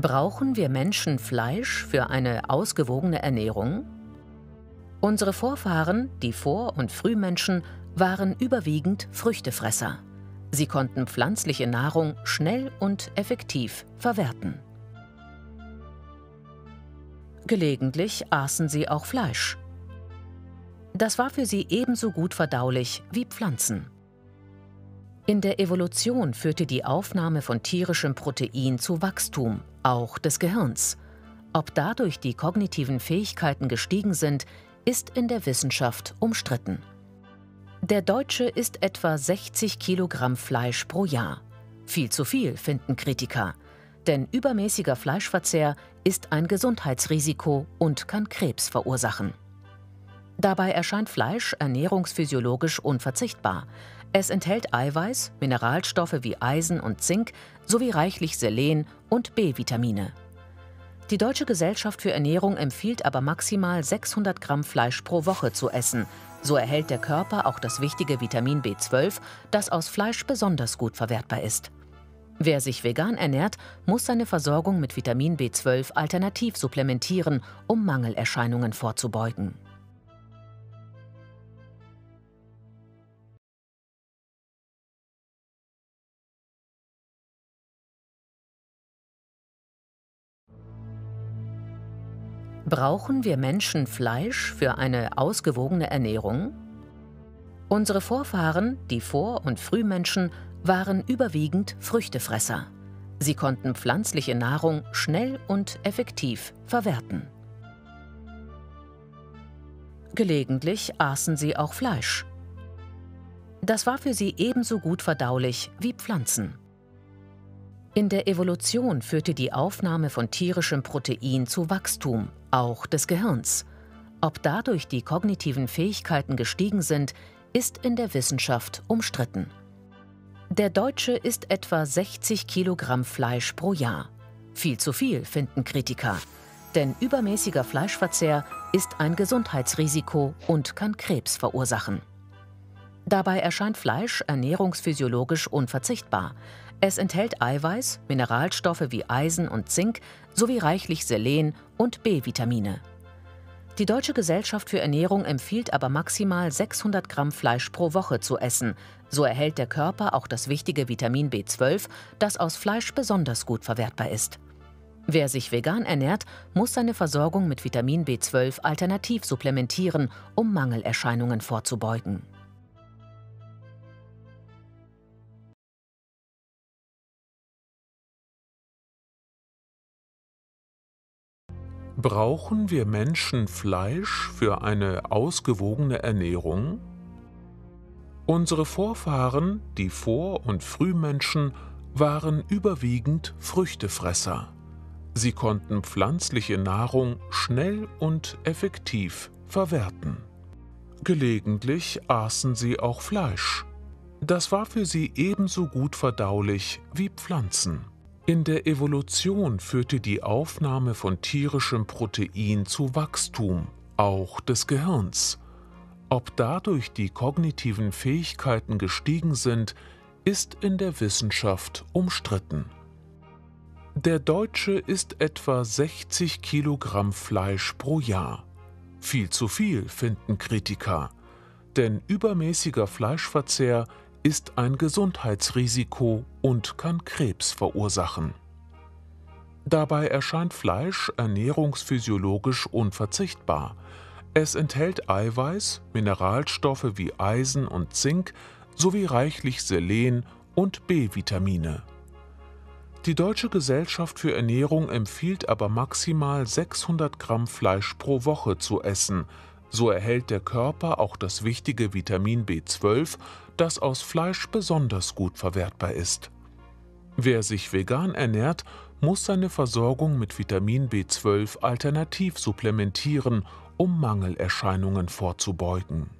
Brauchen wir Menschen Fleisch für eine ausgewogene Ernährung? Unsere Vorfahren, die Vor- und Frühmenschen, waren überwiegend Früchtefresser. Sie konnten pflanzliche Nahrung schnell und effektiv verwerten. Gelegentlich aßen sie auch Fleisch. Das war für sie ebenso gut verdaulich wie Pflanzen. In der Evolution führte die Aufnahme von tierischem Protein zu Wachstum, auch des Gehirns. Ob dadurch die kognitiven Fähigkeiten gestiegen sind, ist in der Wissenschaft umstritten. Der Deutsche isst etwa 60 Kilogramm Fleisch pro Jahr. Viel zu viel, finden Kritiker. Denn übermäßiger Fleischverzehr ist ein Gesundheitsrisiko und kann Krebs verursachen. Dabei erscheint Fleisch ernährungsphysiologisch unverzichtbar. Es enthält Eiweiß, Mineralstoffe wie Eisen und Zink sowie reichlich Selen und B-Vitamine. Die Deutsche Gesellschaft für Ernährung empfiehlt aber maximal 600 Gramm Fleisch pro Woche zu essen. So erhält der Körper auch das wichtige Vitamin B12, das aus Fleisch besonders gut verwertbar ist. Wer sich vegan ernährt, muss seine Versorgung mit Vitamin B12 alternativ supplementieren, um Mangelerscheinungen vorzubeugen. Brauchen wir Menschen Fleisch für eine ausgewogene Ernährung? Unsere Vorfahren, die Vor- und Frühmenschen, waren überwiegend Früchtefresser. Sie konnten pflanzliche Nahrung schnell und effektiv verwerten. Gelegentlich aßen sie auch Fleisch. Das war für sie ebenso gut verdaulich wie Pflanzen. In der Evolution führte die Aufnahme von tierischem Protein zu Wachstum, auch des Gehirns. Ob dadurch die kognitiven Fähigkeiten gestiegen sind, ist in der Wissenschaft umstritten. Der Deutsche isst etwa 60 Kilogramm Fleisch pro Jahr. Viel zu viel, finden Kritiker. Denn übermäßiger Fleischverzehr ist ein Gesundheitsrisiko und kann Krebs verursachen. Dabei erscheint Fleisch ernährungsphysiologisch unverzichtbar. Es enthält Eiweiß, Mineralstoffe wie Eisen und Zink sowie reichlich Selen und B-Vitamine. Die Deutsche Gesellschaft für Ernährung empfiehlt aber maximal 600 Gramm Fleisch pro Woche zu essen. So erhält der Körper auch das wichtige Vitamin B12, das aus Fleisch besonders gut verwertbar ist. Wer sich vegan ernährt, muss seine Versorgung mit Vitamin B12 alternativ supplementieren, um Mangelerscheinungen vorzubeugen. Brauchen wir Menschen Fleisch für eine ausgewogene Ernährung? Unsere Vorfahren, die Vor- und Frühmenschen, waren überwiegend Früchtefresser. Sie konnten pflanzliche Nahrung schnell und effektiv verwerten. Gelegentlich aßen sie auch Fleisch. Das war für sie ebenso gut verdaulich wie Pflanzen. In der Evolution führte die Aufnahme von tierischem Protein zu Wachstum, auch des Gehirns. Ob dadurch die kognitiven Fähigkeiten gestiegen sind, ist in der Wissenschaft umstritten. Der Deutsche isst etwa 60 Kilogramm Fleisch pro Jahr. Viel zu viel, finden Kritiker, denn übermäßiger Fleischverzehr ist ein Gesundheitsrisiko und kann Krebs verursachen. Dabei erscheint Fleisch ernährungsphysiologisch unverzichtbar. Es enthält Eiweiß, Mineralstoffe wie Eisen und Zink sowie reichlich Selen und B-Vitamine. Die Deutsche Gesellschaft für Ernährung empfiehlt aber maximal 600 Gramm Fleisch pro Woche zu essen, so erhält der Körper auch das wichtige Vitamin B12, das aus Fleisch besonders gut verwertbar ist. Wer sich vegan ernährt, muss seine Versorgung mit Vitamin B12 alternativ supplementieren, um Mangelerscheinungen vorzubeugen